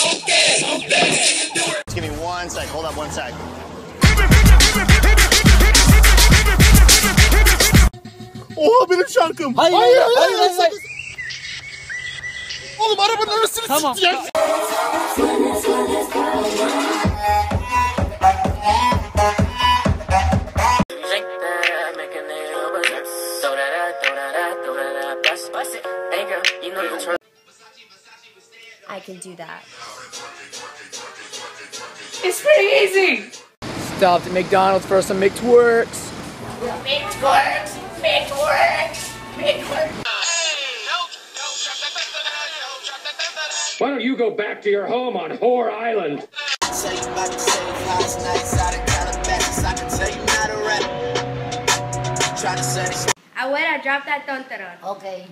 Just give me one sec. Hold up one sec. Oha benim şarkım. Hayır hayır hayır. hayır, hayır, hayır. Oğlum arabanın arasını tamam. siktir. Hey girl, you know the truth. I can do that. It's pretty easy. Stopped at McDonald's for some McTwerks. Why don't you go back to your home on Whore Island? Tell you about the seven house nights out of Calabasas. I can tell you not a rap. Try to say this. Abuela, drop that tonteron. Okay.